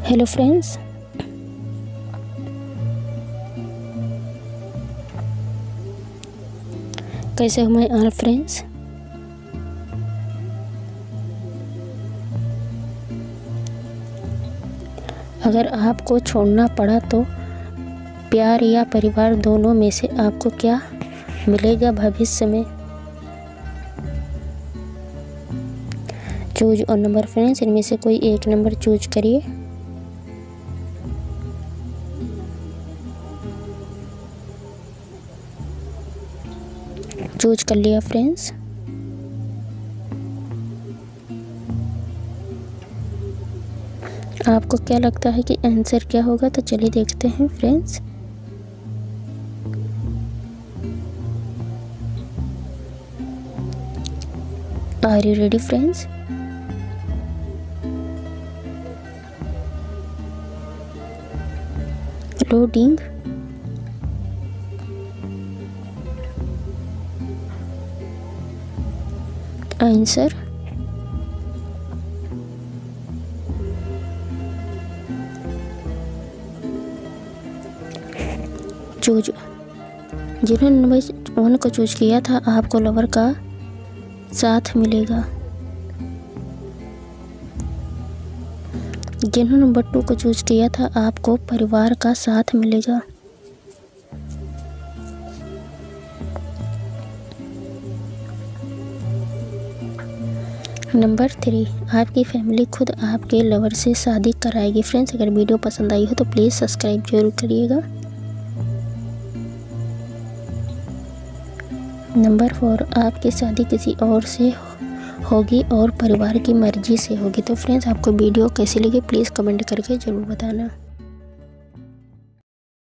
Hello friends कैसे हो मैं ऑल फ्रेंड्स अगर आपको छोड़ना पड़ा तो प्यार या परिवार दोनों में से आपको क्या मिलेगा भविष्य में? चूज़ और नंबर फ्रेंड्स इनमें से कोई एक नंबर चूज़ करिए। चूज़ कर लिया फ्रेंड्स आपको क्या लगता है कि आंसर क्या होगा? तो चलिए देखते हैं friends are you ready friends loading answer? Choose. जिन्होंने नंबर वन को चूज़ किया था, आपको लवर का साथ मिलेगा। जिन्होंने नंबर टू को चूज़ किया था, आपको परिवार का साथ मिलेगा। नंबर थ्री, आपकी फैमिली खुद आपके लवर से शादी कराएगी। फ्रेंड्स, अगर वीडियो पसंद आई हो तो प्लीज़ सब्सक्राइब ज़रूर करिएगा। नंबर फोर, आपकी शादी किसी और से होगी और परिवार की मर्ज़ी से होगी। तो फ्रेंड्स, आपको वीडियो कैसी लगी, प्लीज़ कमेंट करके ज़रूर बताना।